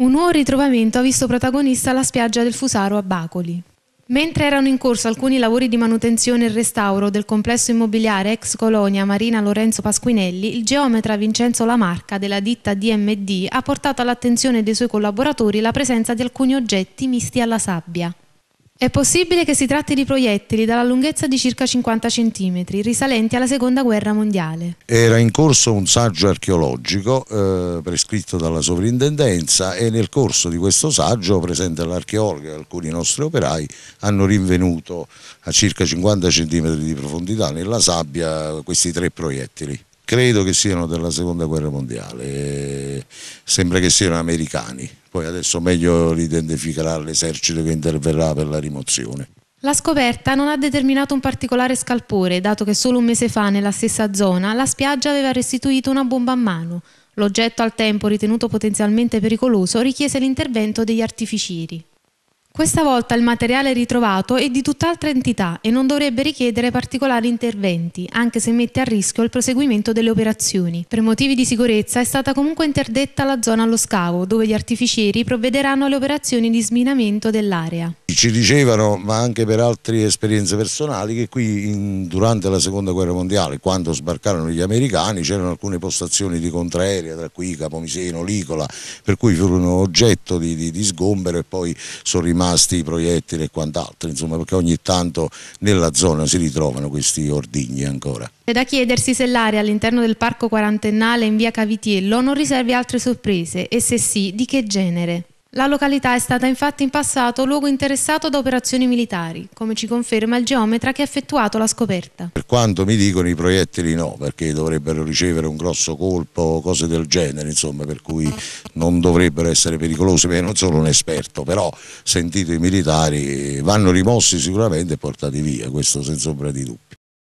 Un nuovo ritrovamento ha visto protagonista la spiaggia del Fusaro a Bacoli. Mentre erano in corso alcuni lavori di manutenzione e restauro del complesso immobiliare ex colonia Marina Lorenzo Pasquinelli, il geometra Vincenzo Lamarca della ditta DMD ha portato all'attenzione dei suoi collaboratori la presenza di alcuni oggetti misti alla sabbia. È possibile che si tratti di proiettili dalla lunghezza di circa 50 cm, risalenti alla seconda guerra mondiale. Era in corso un saggio archeologico eh, prescritto dalla sovrintendenza e nel corso di questo saggio, presente l'archeologo e alcuni nostri operai, hanno rinvenuto a circa 50 cm di profondità nella sabbia questi tre proiettili credo che siano della seconda guerra mondiale, sembra che siano americani, poi adesso meglio li identificherà l'esercito che interverrà per la rimozione. La scoperta non ha determinato un particolare scalpore, dato che solo un mese fa nella stessa zona la spiaggia aveva restituito una bomba a mano. L'oggetto al tempo ritenuto potenzialmente pericoloso richiese l'intervento degli artificieri. Questa volta il materiale ritrovato è di tutt'altra entità e non dovrebbe richiedere particolari interventi, anche se mette a rischio il proseguimento delle operazioni. Per motivi di sicurezza è stata comunque interdetta la zona allo scavo, dove gli artificieri provvederanno alle operazioni di sminamento dell'area. Ci dicevano, ma anche per altre esperienze personali, che qui in, durante la seconda guerra mondiale, quando sbarcarono gli americani, c'erano alcune postazioni di contraerea, tra cui Capomiseno, Licola, per cui furono oggetto di, di, di sgombero e poi sono rimasti rimasti proiettili e quant'altro, insomma, perché ogni tanto nella zona si ritrovano questi ordigni ancora. È da chiedersi se l'area all'interno del parco quarantennale in via Cavitiello non riservi altre sorprese e se sì, di che genere. La località è stata infatti in passato luogo interessato da operazioni militari, come ci conferma il geometra che ha effettuato la scoperta. Per quanto mi dicono i proiettili no, perché dovrebbero ricevere un grosso colpo, cose del genere, insomma, per cui non dovrebbero essere pericolosi, non sono un esperto, però sentito i militari vanno rimossi sicuramente e portati via, questo senza ombra di dubbio.